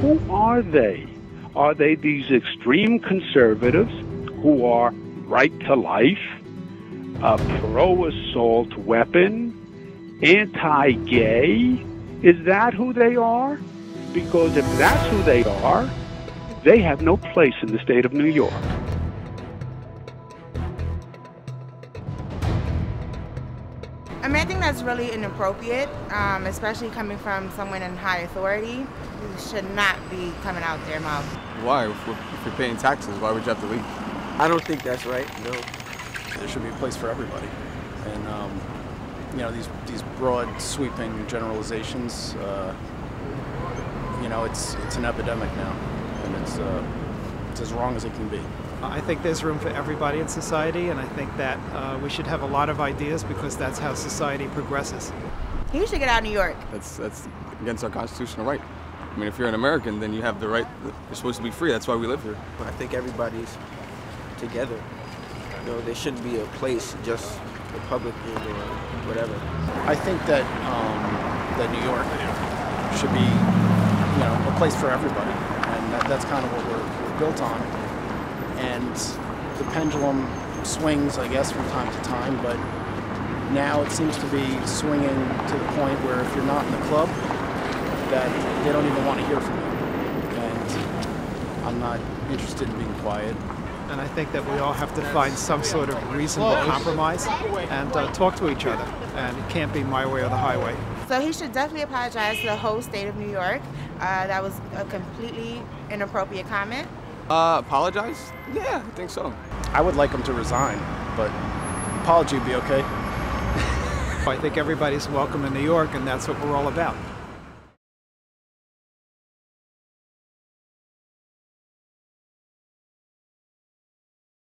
Who are they? Are they these extreme conservatives who are right to life, a pro assault weapon, anti gay? Is that who they are? Because if that's who they are, they have no place in the state of New York. I mean, I think that's really inappropriate, um, especially coming from someone in high authority. You should not be coming out their mouth. Why? If, if you're paying taxes, why would you have to leave? I don't think that's right. No. There should be a place for everybody, and um, you know these these broad, sweeping generalizations. Uh, you know, it's it's an epidemic now, and it's uh, it's as wrong as it can be. I think there's room for everybody in society, and I think that uh, we should have a lot of ideas because that's how society progresses. You should get out of New York. That's that's against our constitutional right. I mean, if you're an American, then you have the right. You're supposed to be free. That's why we live here. I think everybody's together. You know, there shouldn't be a place just Republican or whatever. I think that um, that New York should be, you know, a place for everybody, and that, that's kind of what we're, we're built on. And the pendulum swings, I guess, from time to time, but now it seems to be swinging to the point where if you're not in the club, that they don't even want to hear from you. And I'm not interested in being quiet. And I think that we all have to find some sort of reasonable compromise and uh, talk to each other. And it can't be my way or the highway. So he should definitely apologize to the whole state of New York. Uh, that was a completely inappropriate comment. Uh, apologize? Yeah, I think so. I would like him to resign, but apology would be okay. I think everybody's welcome in New York, and that's what we're all about.